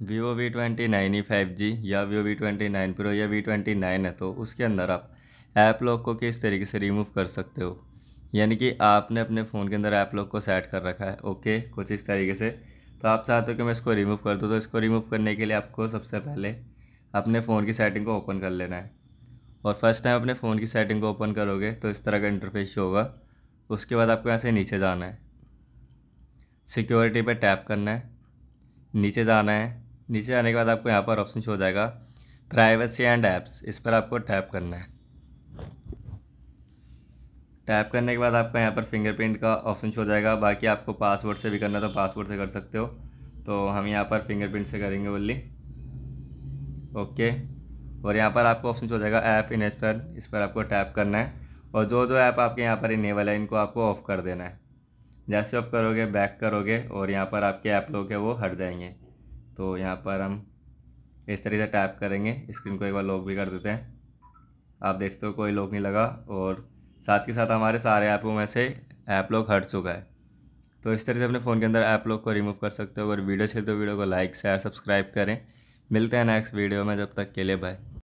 Vivo V twenty nine E five G या Vivo V twenty nine pro या V twenty nine है तो उसके अंदर आप ऐप लॉक को किस तरीके से रिमूव कर सकते हो? यानी कि आपने अपने फ़ोन के अंदर ऐप लॉक को सेट कर रखा है ओके कुछ इस तरीके से। तो आप चाहते हो कि मैं इसको रिमूव कर दूँ तो इसको रिमूव करने के लिए आपको सबसे पहले अपने फ़ोन की सेटिंग को ओपन कर लेना है। और फ़र्स्ट टाइम अपने फ़ोन की सेटिंग को ओपन करोगे तो इस तरह का इंटरफेस होगा। उसके बाद आपको यहाँ से नीचे जाना है। सिक्योरिटी पर टैप करना है। नीचे जाना है। नीचे आने के बाद आपको यहाँ पर ऑप्शन शो हो जाएगा प्राइवेसी एंड ऐप्स इस पर आपको टैप करना है। टैप करने के बाद आपका यहाँ पर फिंगरप्रिंट का ऑप्शन शो हो जाएगा। बाकी आपको पासवर्ड से भी करना तो पासवर्ड से कर सकते हो। तो हम यहाँ पर फिंगरप्रिंट से करेंगे बोली ओके और यहाँ पर आपको ऑप्शन शो हो जाएगा ऐप इन पर इस पर आपको टैप करना है। और जो जो ऐप आपके यहाँ पर इनेबल है, इनको आपको ऑफ़ कर देना है। जैसे ऑफ़ करोगे बैक करोगे, और यहाँ पर आपके ऐप लोग है, वो हट जाएँगे। तो यहाँ पर हम इस तरीके से टैप करेंगे। स्क्रीन को एक बार लॉक भी कर देते हैं। आप देख सकते हो कोई लॉक नहीं लगा और साथ के साथ हमारे सारे ऐपों में से ऐप लॉक हट चुका है। तो इस तरह से अपने फ़ोन के अंदर ऐप लॉक को रिमूव कर सकते हो। अगर वीडियो चाहिए तो वीडियो को लाइक शेयर सब्सक्राइब करें। मिलते हैं नेक्स्ट वीडियो में। जब तक के लिए बाय